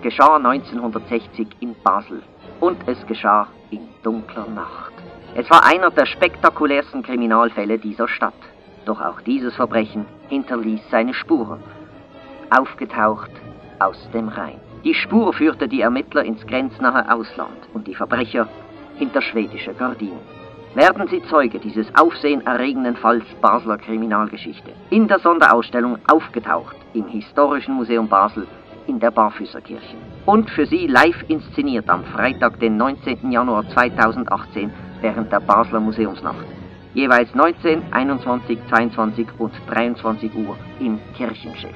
geschah 1960 in Basel. Und es geschah in dunkler Nacht. Es war einer der spektakulärsten Kriminalfälle dieser Stadt. Doch auch dieses Verbrechen hinterließ seine Spuren. Aufgetaucht aus dem Rhein. Die Spur führte die Ermittler ins grenznahe Ausland und die Verbrecher hinter schwedische Gardinen. Werden Sie Zeuge dieses aufsehenerregenden Falls Basler Kriminalgeschichte in der Sonderausstellung aufgetaucht im Historischen Museum Basel in der Barfüßerkirche. Und für Sie live inszeniert am Freitag, den 19. Januar 2018 während der Basler Museumsnacht. Jeweils 19, 21, 22 und 23 Uhr im Kirchenschiff.